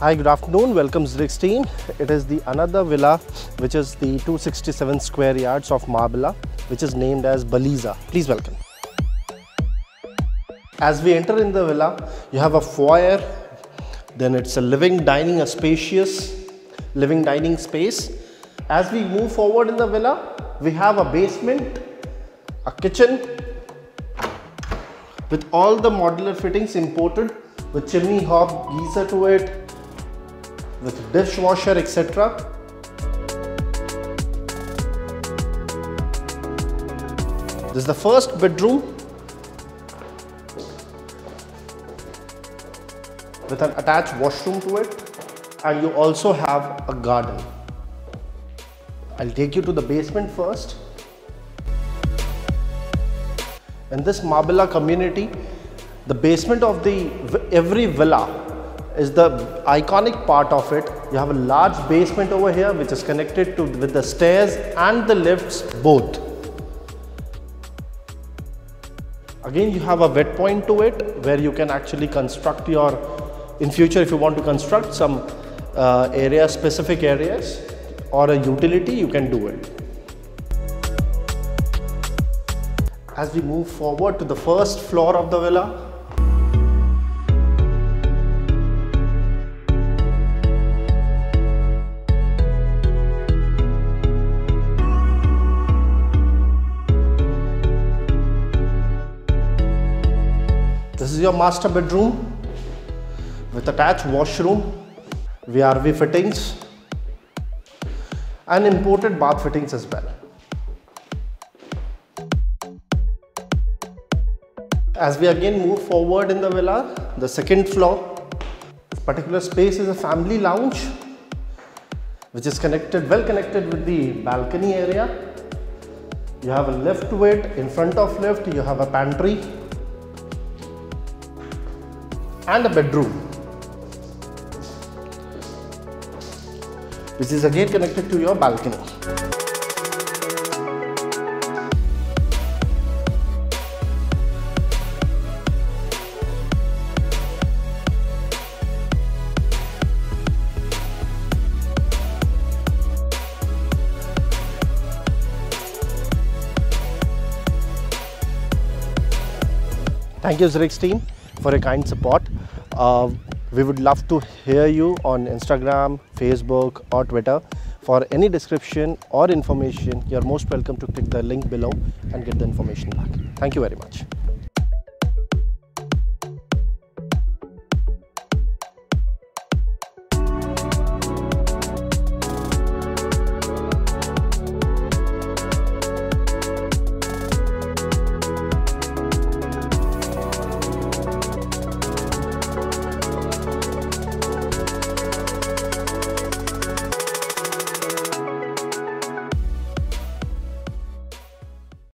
Hi, good afternoon. Welcome Zricks team. It is the another villa, which is the 267 square yards of Marbella, which is named as Baliza. Please welcome. As we enter in the villa, you have a foyer, then it's a living dining, a spacious living dining space. As we move forward in the villa, we have a basement, a kitchen with all the modular fittings imported with chimney hob, geyser to it, with dishwasher etc. This is the first bedroom with an attached washroom to it and you also have a garden. I'll take you to the basement first. In this Marbella community, the basement of the every villa is the iconic part of it. You have a large basement over here which is connected to with the stairs and the lifts both. Again you have a wet point to it where you can actually construct your, in future if you want to construct some uh, area specific areas or a utility you can do it. As we move forward to the first floor of the villa, This is your master bedroom with attached washroom, VRV fittings and imported bath fittings as well. As we again move forward in the villa, the second floor, this particular space is a family lounge which is connected, well connected with the balcony area. You have a lift to it, in front of lift you have a pantry and a bedroom which is again connected to your balcony. Thank you Zricks team for a kind support. Uh, we would love to hear you on Instagram, Facebook or Twitter. For any description or information, you're most welcome to click the link below and get the information back. Thank you very much.